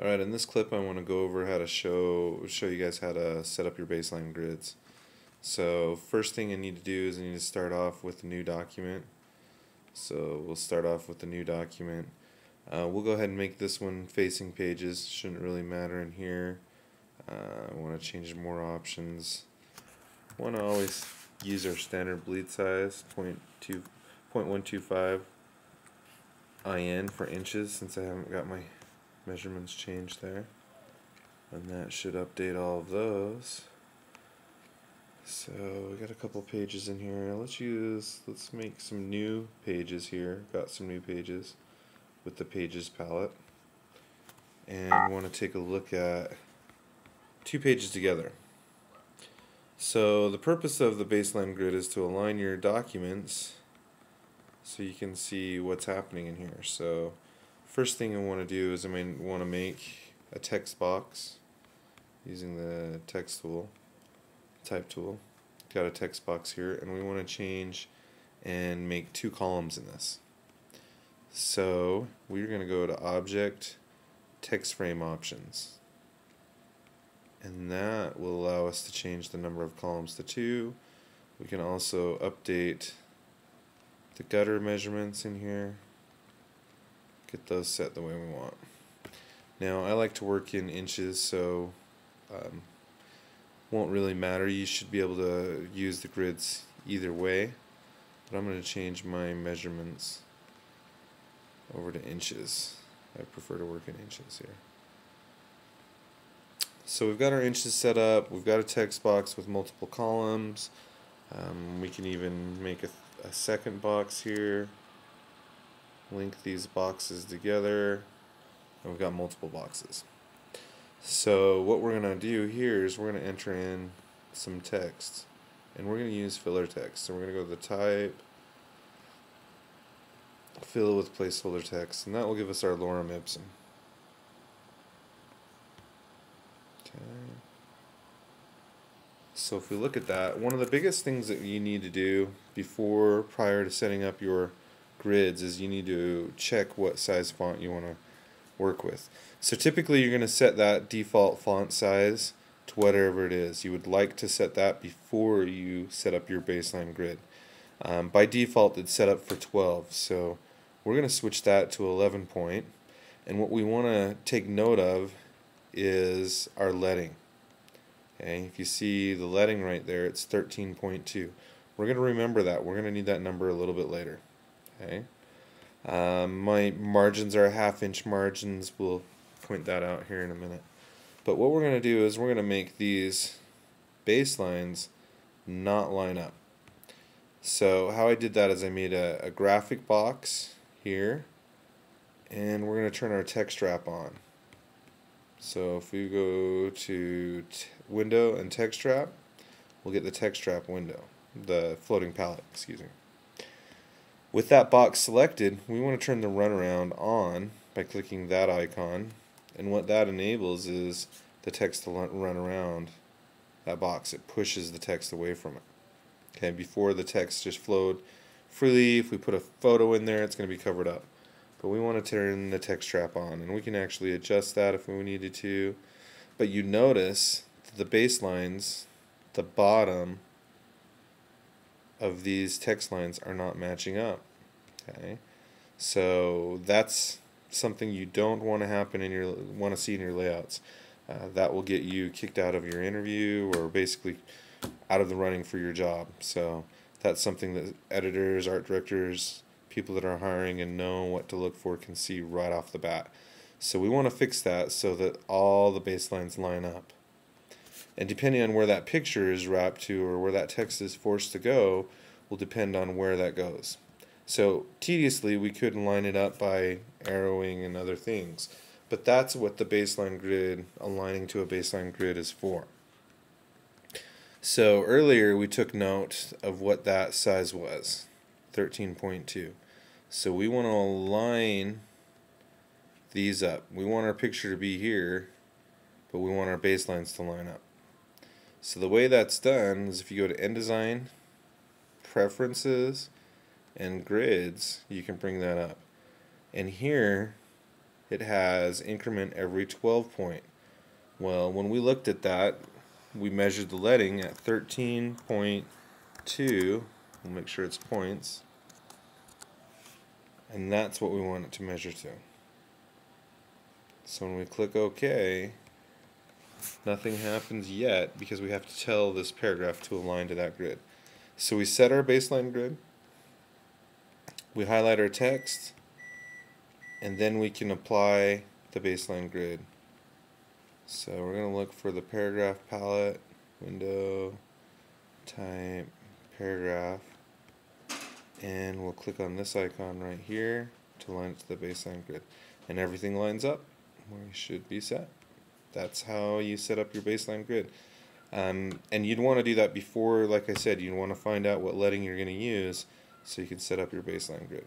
Alright, in this clip I want to go over how to show show you guys how to set up your baseline grids. So first thing I need to do is I need to start off with a new document. So we'll start off with a new document. Uh, we'll go ahead and make this one facing pages. Shouldn't really matter in here. Uh, I want to change more options. I want to always use our standard bleed size, 0.2, 0.125 IN for inches since I haven't got my measurements change there. And that should update all of those. So we got a couple pages in here. Let's use let's make some new pages here. Got some new pages with the pages palette. And want to take a look at two pages together. So the purpose of the baseline grid is to align your documents so you can see what's happening in here. So first thing I want to do is I mean, want to make a text box using the text tool, type tool. Got a text box here and we want to change and make two columns in this. So we're going to go to object text frame options and that will allow us to change the number of columns to two. We can also update the gutter measurements in here get those set the way we want. Now I like to work in inches so um, won't really matter. You should be able to use the grids either way but I'm going to change my measurements over to inches. I prefer to work in inches here. So we've got our inches set up, we've got a text box with multiple columns, um, we can even make a, a second box here link these boxes together and we've got multiple boxes. So what we're going to do here is we're going to enter in some text and we're going to use filler text. So we're to go to the type fill with placeholder text and that will give us our lorem ipsum. Okay so if we look at that one of the biggest things that you need to do before prior to setting up your grids is you need to check what size font you want to work with. So typically you're going to set that default font size to whatever it is. You would like to set that before you set up your baseline grid. Um, by default it's set up for 12 so we're going to switch that to 11 point and what we want to take note of is our leading. Okay, if you see the leading right there it's 13.2. We're going to remember that. We're going to need that number a little bit later. Okay. Um, my margins are half inch margins. We'll point that out here in a minute. But what we're going to do is we're going to make these baselines not line up. So how I did that is I made a, a graphic box here and we're going to turn our text wrap on. So if we go to window and text wrap, we'll get the text wrap window, the floating palette, excuse me. With that box selected, we want to turn the runaround on by clicking that icon. And what that enables is the text to run around that box. It pushes the text away from it. Okay, before the text just flowed freely, if we put a photo in there, it's going to be covered up. But we want to turn the text wrap on, and we can actually adjust that if we needed to. But you notice the baselines, the bottom of these text lines are not matching up. Okay, so that's something you don't want to happen in your want to see in your layouts. Uh, that will get you kicked out of your interview or basically out of the running for your job. So that's something that editors, art directors, people that are hiring and know what to look for can see right off the bat. So we want to fix that so that all the baselines line up. And depending on where that picture is wrapped to or where that text is forced to go will depend on where that goes. So tediously we could line it up by arrowing and other things. But that's what the baseline grid, aligning to a baseline grid is for. So earlier we took note of what that size was, 13.2. So we want to align these up. We want our picture to be here, but we want our baselines to line up. So the way that's done is if you go to InDesign, Preferences, and Grids, you can bring that up. And here, it has increment every 12 point. Well, when we looked at that, we measured the leading at 13.2. We'll make sure it's points. And that's what we want it to measure to. So when we click OK, nothing happens yet because we have to tell this paragraph to align to that grid. So we set our baseline grid, we highlight our text, and then we can apply the baseline grid. So we're going to look for the paragraph palette, window, type, paragraph, and we'll click on this icon right here to line it to the baseline grid. And everything lines up where it should be set. That's how you set up your baseline grid. Um, and you'd want to do that before, like I said, you'd want to find out what leading you're going to use so you can set up your baseline grid.